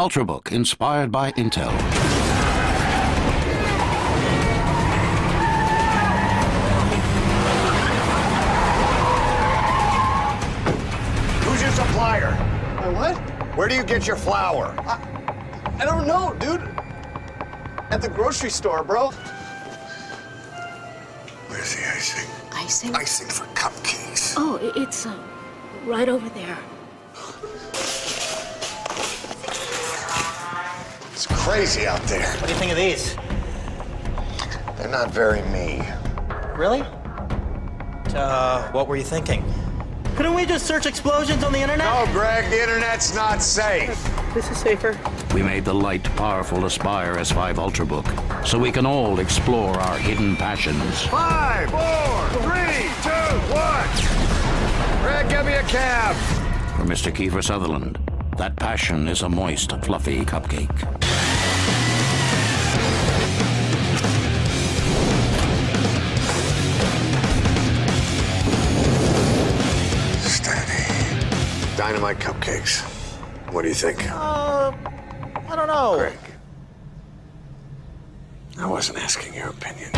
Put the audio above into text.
Ultrabook, inspired by Intel. Who's your supplier? My what? Where do you get your flour? I don't know, dude. At the grocery store, bro. Where's the icing? Icing? Icing for cupcakes. Oh, it's uh, right over there. It's crazy out there. What do you think of these? They're not very me. Really? Uh, what were you thinking? Couldn't we just search explosions on the internet? No, Greg, the internet's not safe. This is safer. We made the light, powerful Aspire S5 Ultrabook so we can all explore our hidden passions. Five, four, three, two, one. Greg, get me a cab. For Mr. Kiefer Sutherland, that passion is a moist, fluffy cupcake. Steady. Dynamite cupcakes. What do you think? Uh, I don't know. Greg. I wasn't asking your opinion.